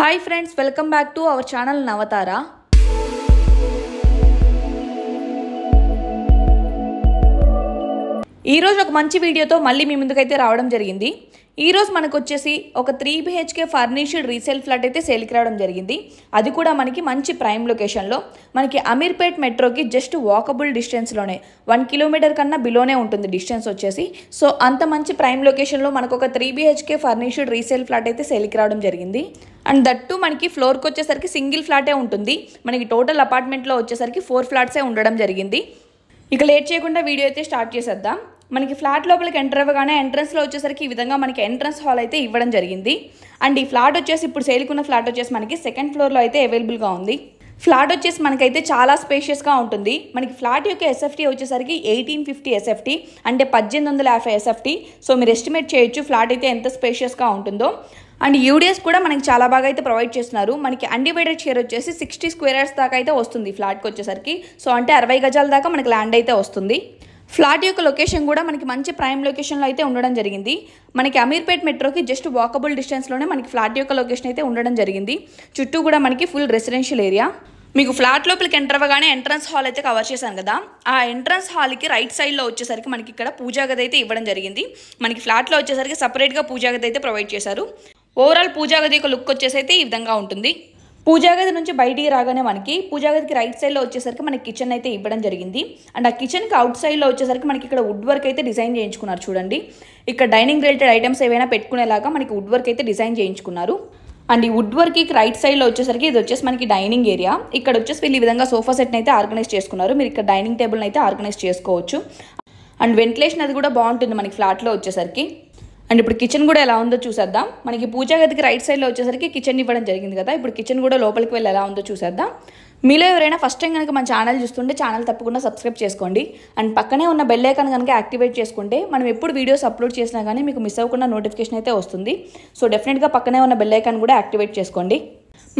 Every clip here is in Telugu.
Hi friends welcome back to our channel Navatara ఈరోజు ఒక మంచి వీడియోతో మళ్ళీ మీ ముందుకైతే రావడం జరిగింది. ఈరోజు మనకు వచ్చేసి ఒక three BHK furnished resale flat అయితే సేల్కి రావడం జరిగింది. అది కూడా మనకి మంచి ప్రైమ్ లొకేషన్లో. మనకి అమీర్పేట్ మెట్రోకి జస్ట్ వాకబుల్ డిస్టెన్స్లోనే వన్ కిలోమీటర్ కన్నా బిలోనే ఉంటుంది డిస్టెన్స్ వచ్చేసి. సో అంత మంచి ప్రైమ్ లొకేషన్లో మనకు ఒక three BHK furnished resale flat అయితే సేల్కి రావడం జరిగింది. అండ్ దట్టు మనకి ఫ్లోర్కి వచ్చేసరికి సింగిల్ ఫ్లాటే ఉంటుంది. మనకి టోటల్ అపార్ట్మెంట్లో వచ్చేసరికి ఫోర్ ఫ్లాట్సే ఉండడం జరిగింది. ఇక లేట్ చేయకుండా వీడియో అయితే స్టార్ట్ చేసేద్దాం. మనకి ఫ్లాట్ లోపలికి ఎంటర్ అవ్వగానే ఎంట్రన్స్లో వచ్చేసరికి ఈ విధంగా మనకి ఎంట్రన్స్ హాల్ అయితే ఇవ్వడం జరిగింది. అండ్ ఈ ఫ్లాట్ వచ్చేసి ఇప్పుడు సేల్కున్న ఫ్లాట్ వచ్చేసి మనకి సెకండ్ ఫ్లోర్లో అయితే అవైలబుల్గా ఉంది. ఫ్లాట్ వచ్చేసి మనకైతే చాలా స్పేషియస్గా ఉంటుంది. మనకి ఫ్లాట్ యొక్క ఎస్ఎఫ్టీ వచ్చేసరికి ఎయిటీన్ ఫిఫ్టీ ఎస్ఎఫ్టీ అంటే పద్దెనిమిది వందల యాభై ఎస్ఎఫ్టీ సో మీరు ఎస్టిమేట్ చేయొచ్చు ఫ్లాట్ అయితే ఎంత స్పేషియస్గా ఉంటుందో. అండ్ యూడిఎస్ కూడా మనకి చాలా బాగా అయితే ప్రొవైడ్ చేస్తున్నారు. మనకి అన్డివైడెడ్ షేర్ వచ్చేసి సిక్స్టీ స్క్వేర్ యార్డ్స్ దాకా అయితే వస్తుంది ఫ్లాట్కి వచ్చేసరికి. సో అంటే అరవై గజాల దాకా మనకి ల్యాండ్ అయితే వస్తుంది. ఫ్లాట్ యొక్క లొకేషన్ కూడా మనకి మంచి ప్రైమ్ లొకేషన్లో అయితే ఉండడం జరిగింది. మనకి అమీర్పేట్ మెట్రోకి జస్ట్ వాకబుల్ డిస్టెన్స్లోనే మనకి ఫ్లాట్ యొక్క లొకేషన్ అయితే ఉండడం జరిగింది. చుట్టూ కూడా మనకి ఫుల్ రెసిడెన్షియల్ ఏరియా. మీకు ఫ్లాట్ లోపలికి ఎంటర్ అవ్వగానే ఎంట్రన్స్ హాల్ అయితే కవర్ చేశాను కదా. ఆ ఎంట్రన్స్ హాల్కి రైట్ సైడ్లో వచ్చేసరికి మనకి ఇక్కడ పూజా గది అయితే ఇవ్వడం జరిగింది. మనకి ఫ్లాట్లో వచ్చేసరికి సపరేట్గా పూజా గది అయితే ప్రొవైడ్ చేశారు. ఓవరాల్ పూజా గది యొక్క లుక్ వచ్చేసి అయితే ఈ విధంగా ఉంటుంది. పూజాగది నుంచి బయటికి రాగానే మనకి పూజాగదికి రైట్ సైడ్లో వచ్చేసరికి మనకి కిచెన్ అయితే ఇవ్వడం జరిగింది. అండ్ ఆ కిచెన్కి అవుట్ సైడ్లో వచ్చేసరికి మనకి ఇక్కడ వుడ్ వర్క్ అయితే డిజైన్ చేయించుకున్నారు చూడండి. ఇక్కడ డైనింగ్ రిలేటెడ్ ఐటమ్స్ ఏవైనా పెట్టుకునేలాగా మనకి వుడ్ వర్క్ అయితే డిజైన్ చేయించుకున్నారు. అండ్ ఈ వుడ్ వర్క్కి రైట్ సైడ్లో వచ్చేసరికి ఇది వచ్చేసి మనకి డైనింగ్ ఏరియా ఇక్కడ వచ్చేసి వీళ్ళు ఈ విధంగా సోఫా సెట్ని అయితే ఆర్గనైజ్ చేసుకున్నారు. మీరు ఇక్కడ డైనింగ్ టేబుల్ని అయితే ఆర్గనైజ్ చేసుకోవచ్చు. అండ్ వెంటిలేషన్ అది కూడా బాగుంటుంది మనకి ఫ్లాట్లో వచ్చేసరికి. అండ్ ఇప్పుడు కిచెన్ కూడా ఎలా ఉందో చూసేద్దాం. మనకి పూజా గదికి రైట్ సైడ్లో వచ్చేసరికి కిచెన్ ఇవ్వడం జరిగింది కదా. ఇప్పుడు కిచెన్ కూడా లోపలికి వెళ్ళి ఎలా ఉందో చూసేద్దాం. మీలో ఎవరైనా ఫస్ట్ టైం కనుక మన ఛానల్ చూస్తుంటే ఛానల్ తప్పకుండా సబ్స్క్రైబ్ చేసుకోండి. అండ్ పక్కనే ఉన్న బెల్ ఐకాన్ కనుక యాక్టివేట్ చేసుకుంటే మనం ఎప్పుడు వీడియోస్ అప్లోడ్ చేసినా కానీ మీకు మిస్ అవ్వకుండా నోటిఫికేషన్ అయితే వస్తుంది. సో డెఫినెట్గా పక్కనే ఉన్న బెల్ ఐకాన్ కూడా యాక్టివేట్ చేసుకోండి.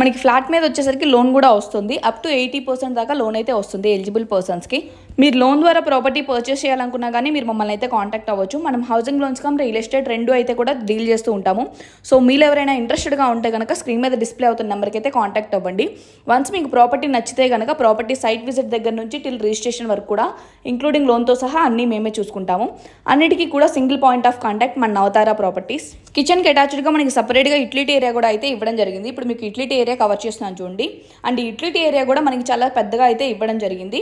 మనకి ఫ్లాట్ మీద వచ్చేసరికి లోన్ కూడా వస్తుంది. అప్ టు ఎయిటీ పర్సెంట్ దాకా లోన్ అయితే వస్తుంది ఎలిజిబుల్ పర్సన్స్కి మీరు లోన్ ద్వారా ప్రాపర్టీ పర్చేస్ చేయాలనుకున్నా కానీ మీరు మమ్మల్ని అయితే కాంటాక్ట్ అవ్వచ్చు. మనం housing loans cum real estate రెండు అయితే కూడా డీల్ చేస్తూ ఉంటాము. సో మీరు ఎవరైనా ఇంట్రెస్టెడ్గా ఉంటే కనుక స్క్రీన్ మీద డిస్ప్లే అవుతున్న నెంబర్కి అయితే కాంటాక్ట్ అవ్వండి. వన్స్ మీకు ప్రాపర్టీ నచ్చితే కనుక ప్రాపర్టీ సైట్ విజిట్ దగ్గర నుంచి టిల్ రిజిస్ట్రేషన్ వరకు కూడా ఇంక్లూడింగ్ లోన్తో సహా అన్నీ మేమే చూసుకుంటాము. అన్నిటికీ కూడా సింగిల్ పాయింట్ ఆఫ్ కాంటాక్ట్ మన నవతారా ప్రాపర్టీస్ కిచెన్కి అటాచ్డ్గా మనకి సపరేట్గా ఇట్లిటీ ఏరియా కూడా అయితే ఇవ్వడం జరిగింది. ఇప్పుడు మీకు ఇట్లీ ఇట్లిటీ ఏరియా కవర్ చేస్తున్నాను చూడండి. అండ్ ఈ ఇట్లిటీ ఏరియా కూడా మనకి చాలా పెద్దగా అయితే ఇవ్వడం జరిగింది.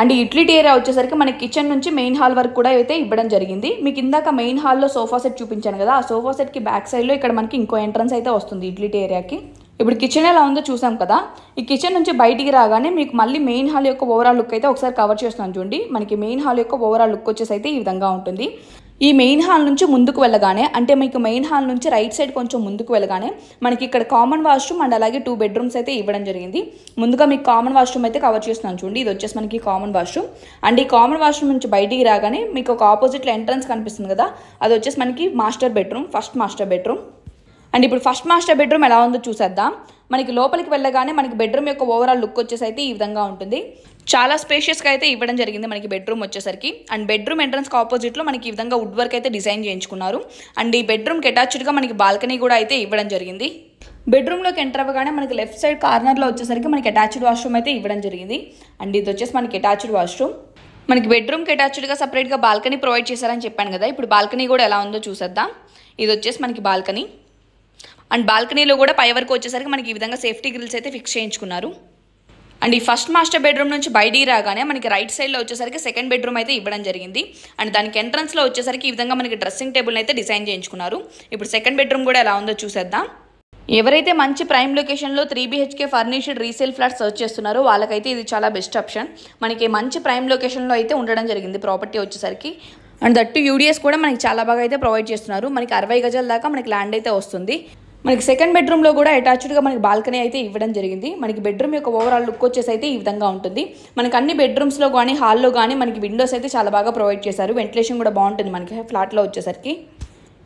అండ్ ఈ ఇట్లిటీ ఏరియా వచ్చేసరికి మనకి కిచెన్ నుంచి మెయిన్ హాల్ వరకు కూడా అయితే ఇవ్వడం జరిగింది. మీకు ఇందాక మెయిన్ హాల్లో సోఫా సెట్ చూపించాను కదా ఆ సోఫా సెట్కి బ్యాక్ సైడ్లో ఇక్కడ మనకి ఇంకో ఎంట్రన్స్ అయితే వస్తుంది ఇట్లిటీ ఏరియాకి ఇప్పుడు కిచెన్ ఎలా ఉందో చూసాం కదా ఈ కిచెన్ నుంచి బయటికి రాగానే మీకు మళ్ళీ మెయిన్ హాల్ యొక్క ఓవరాల్ లుక్ అయితే ఒకసారి కవర్ చేస్తున్నాను చూడండి. మనకి మెయిన్ హాల్ యొక్క ఓవరాల్ లుక్ వచ్చేసి అయితే ఈ విధంగా ఉంటుంది. ఈ మెయిన్ హాల్ నుంచి ముందుకు వెళ్ళగానే అంటే మీకు మెయిన్ హాల్ నుంచి రైట్ సైడ్ కొంచెం ముందుకు వెళ్ళగానే మనకి ఇక్కడ కామన్ వాష్రూమ్ అండ్ అలాగే టూ బెడ్రూమ్స్ అయితే ఇవ్వడం జరిగింది. ముందుగా మీకు కామన్ వాష్రూమ్ అయితే కవర్ చేస్తున్నాను చూడండి. ఇది వచ్చేసి మనకి కామన్ వాష్రూమ్ అండ్ ఈ కామన్ వాష్రూమ్ నుంచి బయటికి రాగానే మీకు ఒక ఆపోజిట్లో ఎంట్రన్స్ కనిపిస్తుంది కదా అది వచ్చేసి మనకి master bedroom first master bedroom and ఇప్పుడు ఫస్ట్ మాస్టర్ బెడ్రూమ్ ఎలా ఉందో చూసేద్దాం. మనకి లోపలికి వెళ్ళగానే మనకి బెడ్రూమ్ యొక్క ఓవరాల్ లుక్ వచ్చేసి అయితే ఈ విధంగా ఉంటుంది. చాలా స్పేషియస్గా అయితే ఇవ్వడం జరిగింది మనకి బెడ్రూమ్ వచ్చేసరికి. అండ్ బెడ్రూమ్ ఎంట్రన్స్కి ఆపోజిట్లో మనకి ఈ విధంగా వుడ్ వర్క్ అయితే డిజైన్ చేయించుకున్నారు. అండ్ ఈ బెడ్రూమ్కి అటాచ్డ్గా మనకి బాల్కనీ కూడా అయితే ఇవ్వడం జరిగింది. బెడ్రూమ్లోకి ఎంటర్ అవ్వగానే మనకి లెఫ్ట్ సైడ్ కార్నర్లో వచ్చేసరికి మనకి అటాచ్డ్ వాష్రూమ్ అయితే ఇవ్వడం జరిగింది. అండ్ ఇది వచ్చేసి మనకి అటాచ్డ్ వాష్రూమ్ మనకి బెడ్రూమ్కి అటాచ్డ్గా సపరేట్గా బాల్కనీ ప్రొవైడ్ చేశారని చెప్పాను కదా. ఇప్పుడు బాల్కనీ కూడా ఎలా ఉందో చూసేద్దాం. ఇది వచ్చేసి మనకి బాల్కనీ అండ్ బాల్కనీలో కూడా పై వరకు వచ్చేసరికి మనకి ఈ విధంగా సేఫ్టీ గ్రిల్స్ అయితే ఫిక్స్ చేయించుకున్నారు. అండ్ ఈ ఫస్ట్ మాస్టర్ బెడ్రూమ్ నుంచి బయటికి రాగానే మనకి రైట్ సైడ్లో వచ్చేసరికి సెకండ్ బెడ్రూమ్ అయితే ఇవ్వడం జరిగింది. అండ్ దానికి ఎంట్రన్స్లో వచ్చేసరికి ఈ విధంగా మనకి డ్రెస్సింగ్ టేబుల్ అయితే డిజైన్ చేయించుకున్నారు. ఇప్పుడు సెకండ్ బెడ్రూమ్ కూడా ఎలా ఉందో చూసేద్దాం. ఎవరైతే మంచి ప్రైమ్ లొకేషన్లో three BHK furnished resale flat search చేస్తున్నారో వాళ్ళకైతే ఇది చాలా బెస్ట్ ఆప్షన్ మనకి మంచి ప్రైమ్ లొకేషన్లో అయితే ఉండడం జరిగింది ప్రాపర్టీ వచ్చేసరికి. అండ్ దట్టు యూడిఎస్ కూడా మనకి చాలా బాగా అయితే ప్రొవైడ్ చేస్తున్నారు. మనకి అరవై గజాల దాకా మనకి ల్యాండ్ అయితే వస్తుంది. మనకి సెకండ్ బెడ్రూమ్లో కూడా అటాచ్డ్గా మనకి బాల్కనీ అయితే ఇవ్వడం జరిగింది. మనకి బెడ్రూమ్ యొక్క ఓవరాల్ లుక్ వచ్చేసి అయితే ఈ విధంగా ఉంటుంది. మనకి అన్ని బెడ్రూమ్స్లో కానీ హాల్లో కానీ మనకి విండోస్ అయితే చాలా బాగా ప్రొవైడ్ చేశారు. వెంటిలేషన్ కూడా బాగుంటుంది మనకి ఫ్లాట్లో వచ్చేసరికి.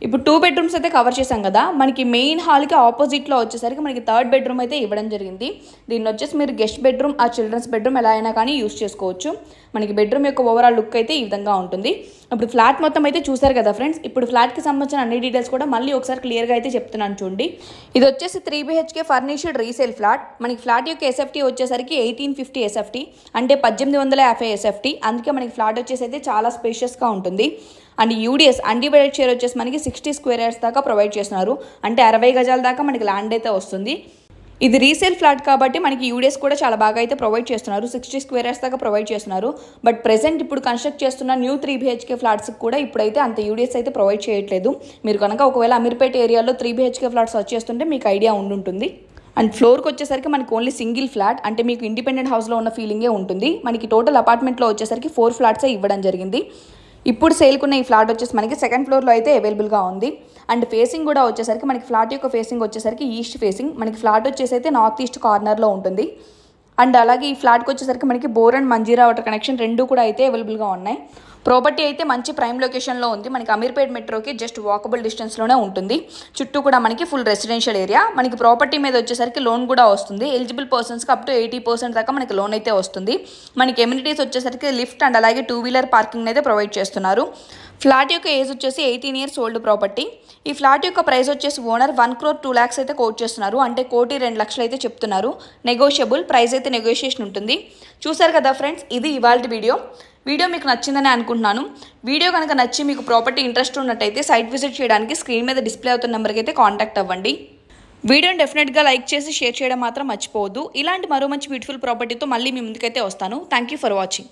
ఇప్పుడు టూ బెడ్రూమ్స్ అయితే కవర్ చేసాం కదా. మనకి మెయిన్ హాల్కి ఆపోజిట్లో వచ్చేసరికి మనకి థర్డ్ బెడ్రూమ్ అయితే ఇవ్వడం జరిగింది. దీన్ని వచ్చేసి మీరు గెస్ట్ బెడ్రూమ్ ఆ చిల్డ్రన్స్ బెడ్రూమ్ ఎలా అయినా కానీ యూస్ చేసుకోవచ్చు. మనకి బెడ్రూమ్ యొక్క ఓవరాల్ లుక్ అయితే ఈ విధంగా ఉంటుంది. ఇప్పుడు ఫ్లాట్ మొత్తం అయితే చూసారు కదా ఫ్రెండ్స్ ఇప్పుడు ఫ్లాట్కి సంబంధించిన అన్ని డీటెయిల్స్ కూడా మళ్ళీ ఒకసారి క్లియర్గా అయితే చెప్తున్నాను చూడండి. ఇది వచ్చేసి three BHK furnished resale flat మనకి ఫ్లాట్ యొక్క ఎస్ఎఫ్టీ వచ్చేసరికి ఎయిటీన్ ఫిఫ్టీ ఎస్ఎఫ్టీ అంటే పద్దెనిమిది వందల యాభై ఎస్ఎఫ్టీ అందుకే మనకి ఫ్లాట్ వచ్చేసి అయితే చాలా స్పేషియస్గా ఉంటుంది. అండ్ యూడిఎస్ అన్డివైడెడ్ షేర్ వచ్చేసి మనకి సిక్స్టీ స్క్వేర్ యార్డ్స్ దాకా ప్రొవైడ్ చేస్తున్నారు. అంటే అరవై గజాల దాకా మనకి ల్యాండ్ అయితే వస్తుంది. ఇది రీసేల్ ఫ్లాట్ కాబట్టి మనకి యూడిఎస్ కూడా చాలా బాగా అయితే ప్రొవైడ్ చేస్తున్నారు. సిక్స్టీ స్క్వేర్ యార్డ్స్ దాకా ప్రొవైడ్ చేస్తున్నారు. బట్ ప్రెసెంట్ ఇప్పుడు కన్స్ట్రక్ట్ చేస్తున్న న్యూ త్రీ బీహెచ్కే ఫ్లాట్స్కి కూడా ఇప్పుడైతే అంత యూడిఎస్ అయితే ప్రొవైడ్ చేయట్లేదు. మీరు కనుక ఒకవేళ అమీర్పేట ఏరియాలో త్రీ బీహెచ్కే ఫ్లాట్స్ వచ్చేస్తుంటే మీకు ఐడియా ఉండుంటుంది. అండ్ ఫ్లోర్కి వచ్చేసరికి మనకి ఓన్లీ సింగిల్ ఫ్లాట్. అంటే మీకు ఇండిపెండెంట్ హౌస్లో ఉన్న ఫీలింగే ఉంటుంది. మనకి టోటల్ అపార్ట్మెంట్లో వచ్చేసరికి ఫోర్ ఫ్లాట్సే ఇవ్వడం జరిగింది. ఇప్పుడు సేల్కున్న ఈ ఫ్లాట్ వచ్చేసి మనకి సెకండ్ ఫ్లోర్లో అయితే అవైలబుల్గా ఉంది. అండ్ ఫేసింగ్ కూడా వచ్చేసరికి మనకి ఫ్లాట్ యొక్క ఫేసింగ్ వచ్చేసరికి ఈస్ట్ ఫేసింగ్. మనకి ఫ్లాట్ వచ్చేసి అయితే నార్త్ ఈస్ట్ కార్నర్లో ఉంటుంది. అండ్ అలాగే ఈ ఫ్లాట్కి వచ్చేసరికి మనకి bore and Manjeera water connection రెండు కూడా అయితే అవైలబుల్గా ఉన్నాయి. ప్రాపర్టీ అయితే మంచి ప్రైమ్ లొకేషన్లో ఉంది. మనకి అమీర్పేట్ మెట్రోకి జస్ట్ వాకబుల్ డిస్టెన్స్లోనే ఉంటుంది. చుట్టూ కూడా మనకి ఫుల్ రెసిడెన్షియల్ ఏరియా. మనకి ప్రాపర్టీ మీద వచ్చేసరికి లోన్ కూడా వస్తుంది. ఎలిజిబుల్ పర్సన్స్కి అప్ టు ఎయిటీ పర్సెంట్ దాకా మనకి లోన్ అయితే వస్తుంది. మనకి ఎమ్యూనిటీస్ వచ్చేసరికి లిఫ్ట్ అండ్ అలాగే టూ వీలర్ పార్కింగ్ అయితే ప్రొవైడ్ చేస్తున్నారు. ఫ్లాట్ యొక్క ఏజ్ వచ్చేసి ఎయిటీన్ ఇయర్స్ ఓల్డ్ ప్రాపర్టీ. ఈ ఫ్లాట్ యొక్క ప్రైస్ వచ్చేసి owner one crore two lakhs అయితే కోట్ చేస్తున్నారు. అంటే కోటి రెండు లక్షలు అయితే చెప్తున్నారు. నెగోషియబుల్ ప్రైస్ అయితే నెగోషియేషన్ ఉంటుంది. చూసారు కదా ఫ్రెండ్స్ ఇది ఇవాళ వీడియో. వీడియో మీకు నచ్చిందని అనుకుంటున్నాను. వీడియో కనుక నచ్చి మీకు ప్రాపర్టీ ఇంట్రెస్ట్ ఉన్నట్టయితే సైట్ విజిట్ చేయడానికి స్క్రీన్ మీద డిస్ప్లే అవుతున్న నెంబర్కి అయితే కాంటాక్ట్ అవ్వండి. వీడియోని డెఫినెట్గా లైక్ చేసి షేర్ చేయడం మాత్రం మర్చిపోవద్దు. ఇలాంటి మరో మంచి బ్యూటిఫుల్ ప్రాపర్టీతో మళ్ళీ మీ ముందుకైతే వస్తాను. Thank you for watching